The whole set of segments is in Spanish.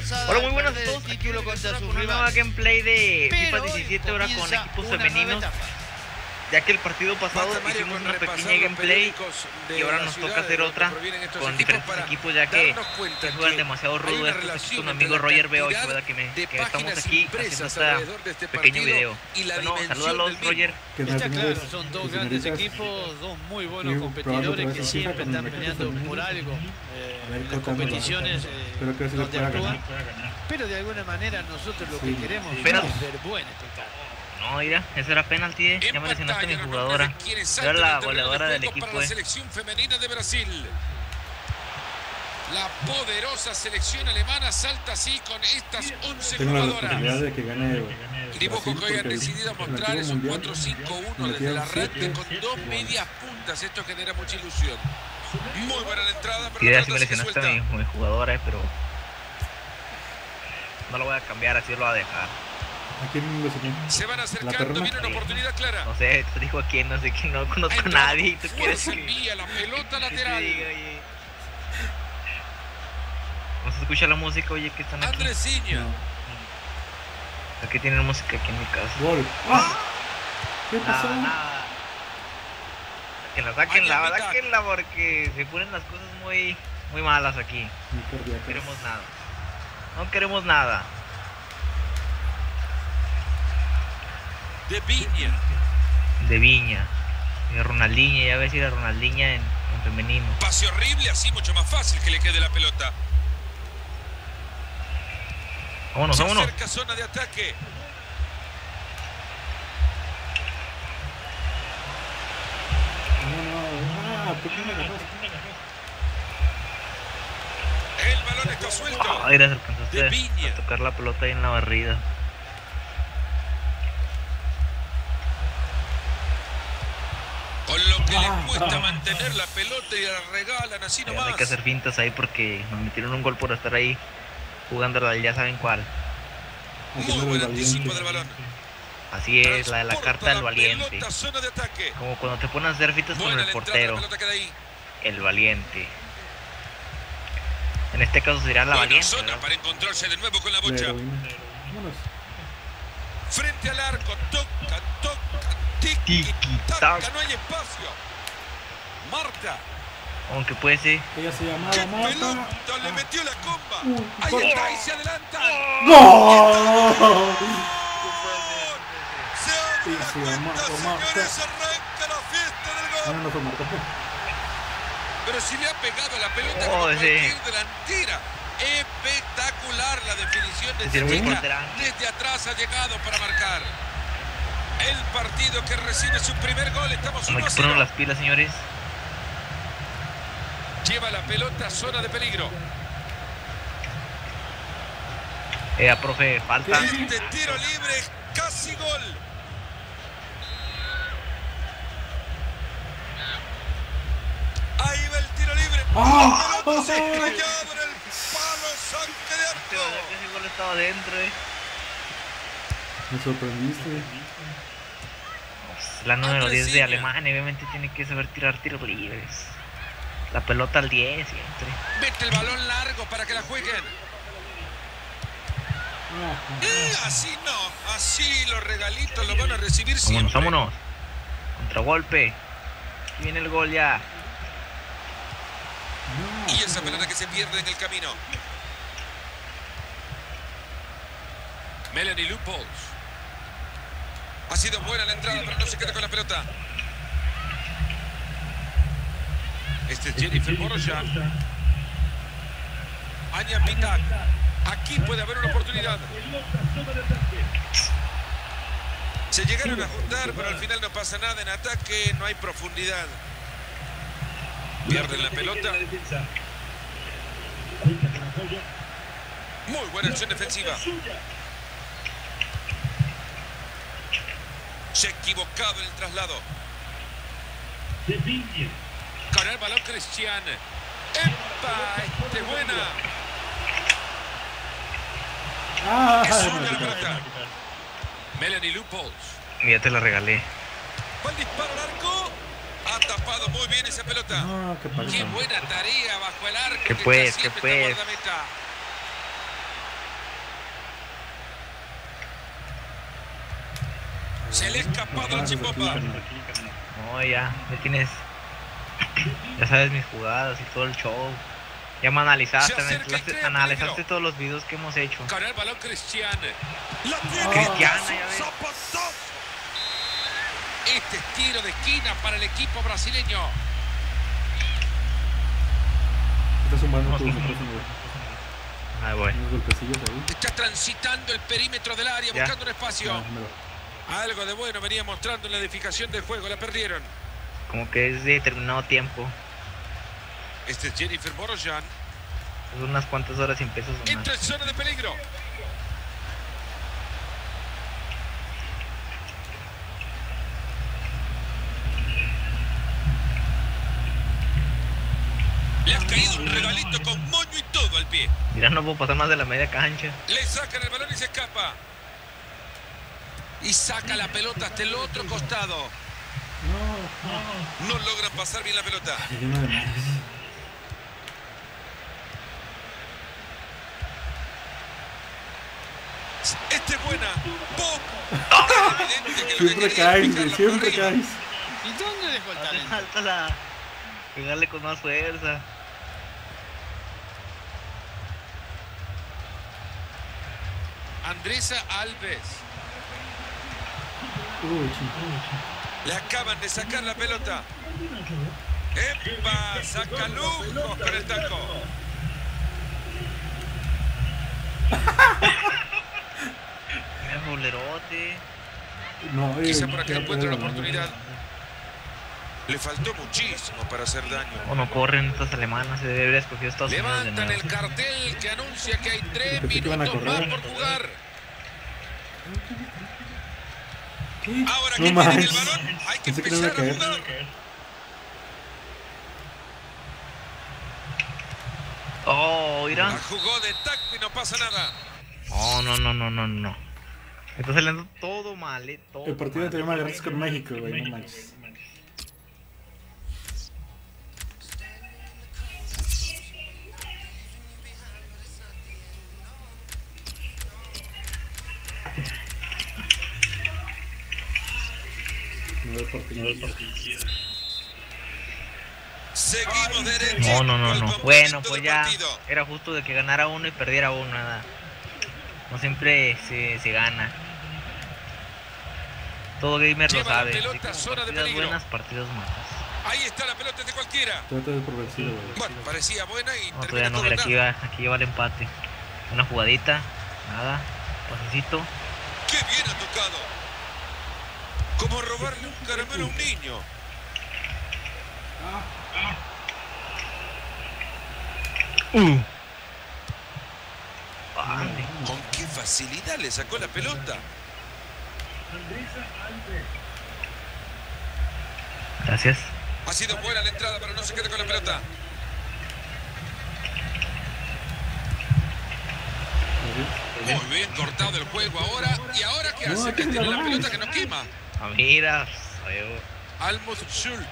pasada. Hola, muy buenas a todos. Aquí una nueva gameplay de FIFA hoy 17 ahora con equipos femeninos. Ya que el partido pasado Mario, hicimos una pequeña gameplay y ahora nos toca hacer otra con equipos diferentes equipos ya que que juegan que demasiado rudo. Esto es un amigo Roger Veo que me que estamos aquí haciendo este este pequeño video. y la Bueno, salúdalos. Roger. ¿Qué tal, Está claro, son dos grandes equipos, dos muy buenos competidores que siempre están el peleando por algo eh, A ver, en las competiciones eh, se donde actúan. Pero de alguna manera nosotros lo Sí. que queremos es ver buen espectáculo. No, mira, eso era penalti, eh. ya me lesionaste a mi jugadora. Era la goleadora del equipo, para la eh. selección femenina de Brasil. La poderosa selección alemana salta así con estas 11 Tengo la jugadoras. posibilidad de que gane El dibujo que hoy han decidido mostrar es un mundial 4-5-1 le desde arranque siete con dos medias puntas. Esto genera mucha ilusión. Muy buena la entrada, pero la ya sí me lesionaste a mi, suelta. mi jugadora, eh, pero no lo voy a cambiar, así lo voy a dejar. ¿A quién lo saqué? Se van acercando, viene una oportunidad clara. No sé, te digo a quién, no sé quién, no conozco a nadie. ¿Tú quieres envía la pelota lateral. diga, oye? No se escucha la música, oye, que están aquí. Andresiña. No. Aquí tienen música aquí en mi casa. Gol. ¡Ah! ¿Qué pasó? Nada, nada. Sáquenla, sáquenla, sáquenla porque se ponen las cosas muy, muy malas aquí. No queremos nada. No queremos nada. De Viña. De Viña. De Ronaldinha, ya ves ir a Ronaldinha en, en femenino. Pase horrible, así mucho más fácil que le quede la pelota. Vámonos, Se vámonos. zona de ataque. El balón está suelto. Ay, gracias, alcanzaste De Viña. a tocar la pelota ahí en la barrida. Con lo que le cuesta mantener la pelota y la regalan así nomás. hay que hacer fintas ahí porque nos metieron un gol por estar ahí jugando la ya saben cuál. Muy buen anticipo del balón. Así es, la de la carta del valiente. pelota, zona de ataque. Como cuando te ponen a hacer fintas con el portero. El valiente. En este caso sería la Buena valiente. zona para encontrarse de nuevo con la bocha. Frente al arco, toca, toca, tiki, tac. no hay espacio. Marta, Aunque puede ser. Ella se qué llamaba Marta. pelota, le metió la comba. Uh, Ahí está, y se adelanta. ¡No! Se abre Sí, la cuenta, Marta, señores, Marta. arranca la fiesta del Ah, gol. no fue Marta. Pero si le ha pegado la pelota Oh, como sí. delantera. Espectacular la definición de. Desde atrás ha llegado para marcar. El partido que recibe su primer gol. Estamos 1 que 0. las pilas, señores. Lleva la pelota a zona de peligro. Eh, profe, falta. Este tiro libre, casi gol. Ahí va el tiro libre. ¡Ah! La pelota se estrellaba en el palo, saque de arco. Ese gol estaba dentro, eh. Me sorprendiste. La número 10 de. Alemania, obviamente tiene que saber tirar tiros libres. La pelota al 10 siempre. Mete el balón largo para que la jueguen. Ah, Eh, así no, así los regalitos los van a recibir siempre. Vámonos, vámonos. Contragolpe. Aquí viene el gol ya. Y esa pelota que se pierde en el camino. Melanie Lupols. Ha sido buena la entrada, pero no se queda con la pelota. Este es Jennifer Borja. Anya Pitak. Aquí puede haber una oportunidad. Se llegaron a juntar, pero al final no pasa nada en ataque, no hay profundidad. Pierden la pelota. Muy buena acción defensiva. Se ha equivocado en el traslado. Con el balón Cristian. ¡Epa! Este es buena. Ah, Es suya la pelota. Melanie Lupols. Ya te la regalé. Va el disparo al arco. Ha tapado muy bien esa pelota. No, qué Qué buena tarea bajo el arco. ¿Qué que pues, qué pues? Se le ha escapado No, la carnal. No, ya, ya tienes. Ya sabes mis jugadas y todo el show. Ya me analizaste, analizaste, analizaste todos los videos que hemos hecho. Con el balón Cristian. La tiene. Cristiana, ya ves. Este es tiro de esquina para el equipo brasileño. Estás sumando unos Ahí voy. Está transitando el perímetro del área, Ya. buscando un espacio. Algo de bueno venía mostrando en la edificación del juego. La perdieron. Como que es de determinado tiempo. Este es Jennifer Borojan. Es unas cuantas horas y empieza a sonar. Entra en zona de peligro. Le ha caído un regalito con moño y todo al pie. Mira, no puedo pasar más de la media cancha. Le sacan el balón y se escapa. Y saca la pelota hasta el otro costado. No, No logran pasar bien la pelota. Este es buena. ¡Pum! Siempre caes, siempre caes. ¿Y dónde dejó el talento? falta la. Pegarle con más fuerza. Andresa Alves. Le acaban de sacar la pelota. ¡Epa! Saca lujos con el taco. Mira, bolerote. No, eh, Quizá por acá encuentre la oportunidad. Le faltó muchísimo para hacer daño. O no corren estas alemanas. Se debe haber escogido Estados Unidos Levantan nuevo. el cartel que anuncia que hay tres minutos más por jugar. ¿Qué? Ahora No que tienen el balón, hay que Pensé que no empezar a jugar. Oh, mira. La jugó de tacto y no pasa nada. Oh, no, no, no, no, no. Está saliendo todo mal, eh. Todo El partido mal. anterior más gratis con México, güey, no manches. No. Seguimos derecho. No, no, no, Bueno, pues ya era justo de que ganara uno y perdiera uno, nada. No siempre se, se gana. Todo gamer lo Lleva sabe. pelota, zona partidas buenas, partidas malas. Ahí está la pelota de cualquiera. Trata de. Bueno, parecía buena y No, todavía no, aquí, va, aquí lleva el empate. Una jugadita, nada, pasecito. ¡Qué bien ha tocado! Como robarle un caramelo a un niño. Uh. Vale. Con qué facilidad le sacó la pelota. Gracias. Ha sido buena la entrada, pero no se queda con la pelota. Muy bien cortado el juego ahora. ¿Y ahora qué hace? Que tiene la pelota que no quema. Ah, mira. Almos Schult.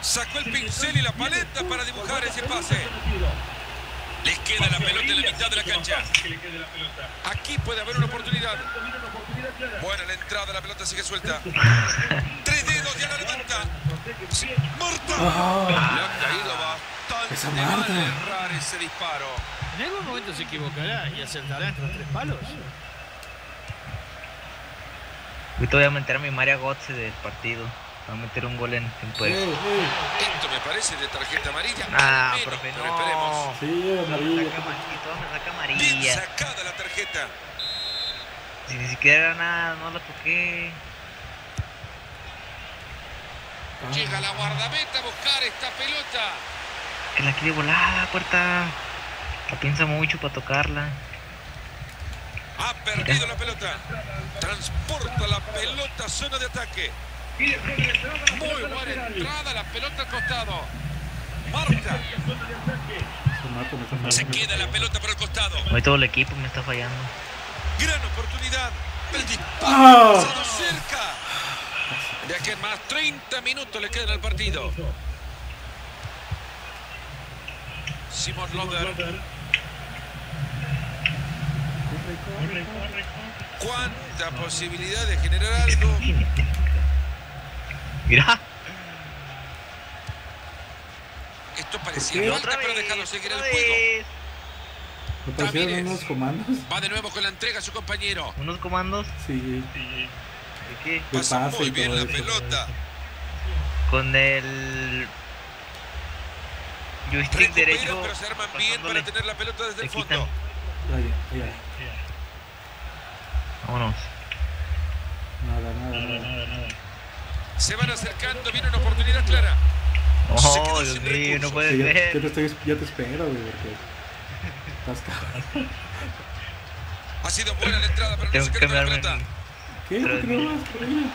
Sacó el pincel y la paleta para dibujar ese pase. Les queda la pelota en la mitad de la cancha. Aquí puede haber una oportunidad. Buena la entrada, la pelota sigue suelta. Tres dedos, ya la levanta. ¡Marta! Le ha caído bastante Esa Marta. errar ese disparo. En algún momento se equivocará y acertará entre los tres palos. Ahorita voy a meter a mi María Gotze del partido. Va a meter un gol en tiempo de... eh. Esto me parece de tarjeta amarilla. Ah, menos, profe, pero esperemos. no. Sí, amarilla. Saca me saca Bien amarilla. sacada la tarjeta. Si ni siquiera era nada, no la toqué. Llega la guardameta a buscar esta pelota. Que la quiere volar, puerta. La piensa mucho para tocarla. Ha perdido la pelota. Transporta la pelota a zona de ataque. Muy buena entrada, la pelota al costado. Marta. Se queda la pelota por el costado. Hoy todo el equipo me está fallando. Gran oportunidad. El disparo ¡Ah! cerca. De aquí más 30 minutos le quedan al partido. Simon Loder. ¿Cuánta posibilidad de generar algo? Mira. Esto parecía Otra pero dejado seguir el juego. unos comandos. Va de nuevo con la entrega a su compañero. Unos comandos. Sí, ¿De qué? Pasa muy bien la pelota. Con el joystick derecho. pero se arman bien pasándole. para tener la pelota desde el Le quitan. fondo. Ay, ay, ay. Vámonos. Nada, nada, nada. Se van acercando, viene una oportunidad clara. Se Oh, Dios mío, no puede Sí, ser. te estoy, te espero, güey, porque estás cabrón. Ha sido buena la entrada, pero no Tengo se que queda la pelota. ¿Qué? ¿Por qué no vas por ahí?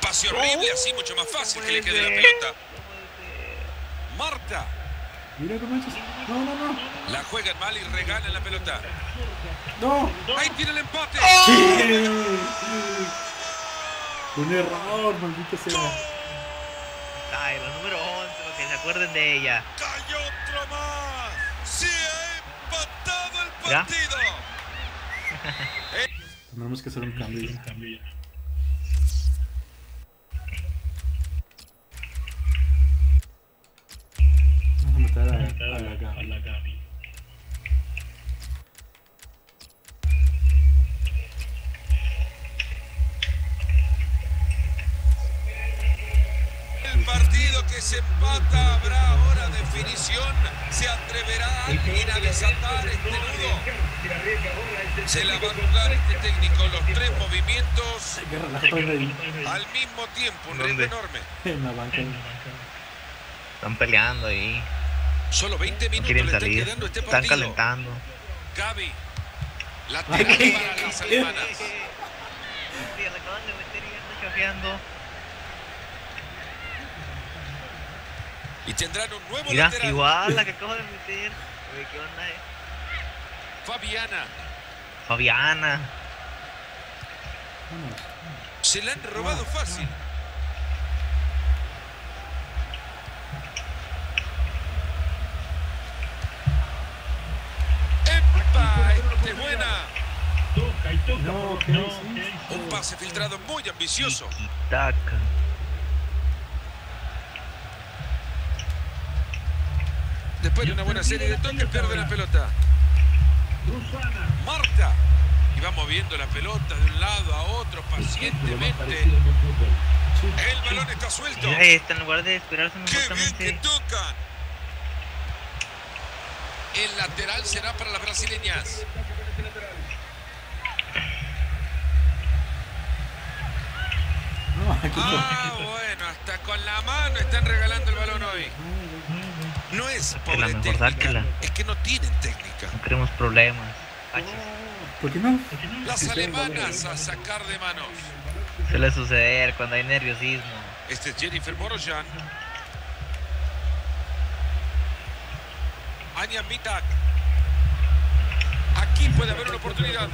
Pase horrible, así mucho más fácil que le quede la puede pelota. Mira, no manches. No, no, no. la juegan mal y regalan la pelota. No. Ahí tiene el empate. Sí. Un error, maldita sea. Ay, la número 11, para que se acuerden de ella. Cayó otro más. Se ha empatado el ¿Ya? partido. Tendremos que hacer un cambio. ya. Vamos a meter a, a la Gaby. El partido que se empata habrá ahora definición. Se atreverá alguien a desatar este nudo. Se la va a jugar este técnico. Los tres movimientos al mismo tiempo. Un riesgo enorme. en la banca. Están peleando ahí. Solo 20 No minutos quieren le están salir. quedando a este Están calentando. Gaby. La para las alemanas. Sí, le acaban de meter y tendrán un nuevo Mira, lateral. igual la que acabo de meter. Oye, ¿qué onda, eh? Fabiana. Fabiana. Se la han robado fácil. No, ¿qué hiciste? Un pase filtrado muy ambicioso. Taca. Después de una buena serie de toques, pierde la pelota. Marta. Y va moviendo la pelota de un lado a otro pacientemente. El balón está suelto. Mira esta, en lugar de esperarse ¡Qué bien que tocan! El lateral será para las brasileñas. No, aquí Ah, bueno, hasta con la mano están regalando el balón hoy. No es pobre mejor técnica, es que no tienen técnica. No queremos problemas. ¿Por qué no? Las alemanas a sacar de manos. Suele suceder cuando hay nerviosismo. Este es Jennifer Borojan. Anya Mitak. Aquí puede haber una oportunidad.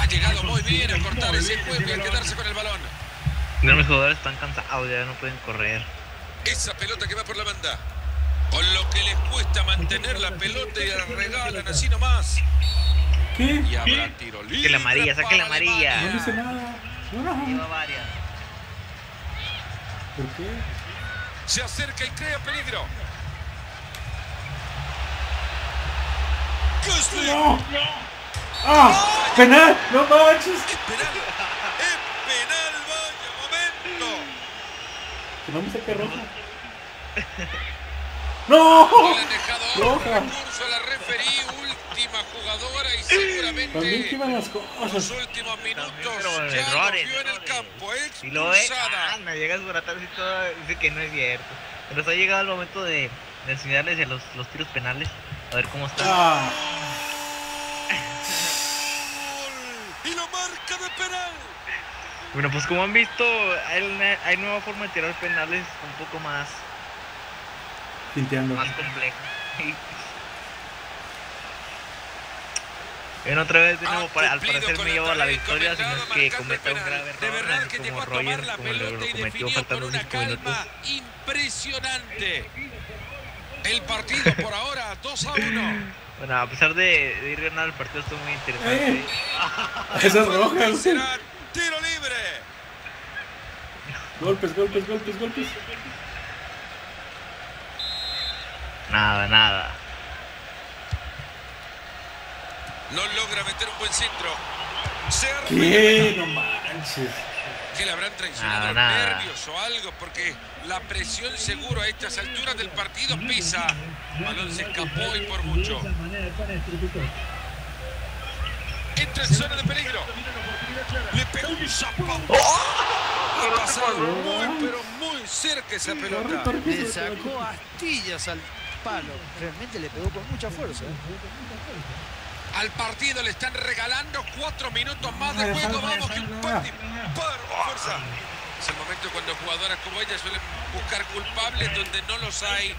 Ha llegado muy bien a cortar ese juego y a quedarse con el balón. Mira, mis jugadores están cansados, ya no pueden correr. Esa pelota que va por la banda. Con lo que les cuesta mantener la pelota y la regalan así nomás. ¿Qué? Y habrá tiro libre. la amarilla, saque la amarilla. No dice nada. No, Lleva no. varias. ¿Por qué? Se acerca y crea peligro. ¡No! ¡Ah! ¡Penal! ¡No manches! Es penal. Es penal, vaya momento. Que no me saque roja. ¡No! Roja. recurso a la referí, última jugadora y También que seguramente iban las los cosas. últimos minutos ya lo errores, vio en el errores. campo. Y lo es. Anda, llegas por atrás y todo. Dice que no es cierto. Pero se ha llegado el momento de, de enseñarles a los, los tiros penales. A ver cómo están. ¡Ah! Gol. Y lo marca de penal. Bueno, pues como han visto, hay, nueva forma de tirar penales un poco más, Tinteando. más compleja. En otra vez de nuevo, para, al parecer me llevo a la victoria, si no es que cometa un grave De verdad error, que como Roger, como lo y cometió definió con faltando una 5 minutos. calma impresionante. El partido por ahora 2 a 1. Bueno, a pesar de, de ir ganando el partido, estuvo muy interesante. Eh. Esas rojas, tiro libre. Golpes, golpes, golpes, golpes. Nada, nada. No logra meter un buen centro. ¿Qué? No manches. que le habrán traicionado Nada, nada. nervios o algo, porque la presión seguro a estas alturas del partido pisa. El balón se escapó y por mucho. Entra en zona de peligro. Le pegó un zapato. Ha pasado muy, pero muy cerca esa pelota. Le sacó astillas al palo. Realmente le pegó con mucha fuerza. Al partido le están regalando cuatro minutos más de juego. Vamos, que un par- fuerza. Es el momento cuando jugadoras como ella suelen buscar culpables donde no los hay.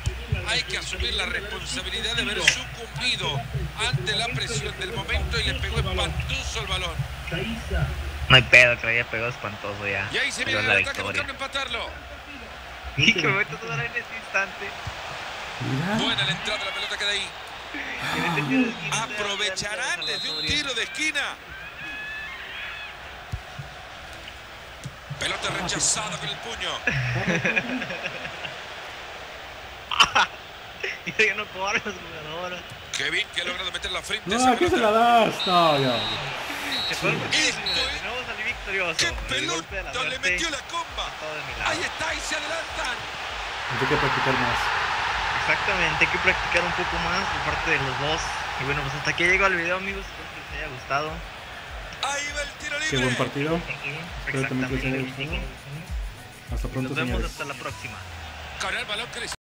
Hay que asumir la responsabilidad de haber sucumbido ante la presión del momento y le pegó espantoso el balón. No hay pedo, que le haya pegado espantoso ya. Y ahí se viene el la ataque victoria. buscando empatarlo. Y que me meto toda en este instante. Buena la entrada, la pelota queda ahí. Este Aprovecharán desde un tiro de esquina. Pelota rechazada con el puño. Y que no las jugadoras. Qué bien que logrado meter la frente No, esa ¿a qué se la das? No, ya. Se fue el nuevo salí victorioso. ¡Qué El golpe de la pelota! Le metió la comba. Ahí está y se adelantan. Hay que practicar más. Exactamente, hay que practicar un poco más por parte de los dos. Y bueno, pues hasta aquí llegó el video, amigos. Espero que les haya gustado. Ahí va el tiro Qué buen libre. partido. Espero también que les haya gustado. Hasta pronto, Nos vemos señores. hasta la próxima.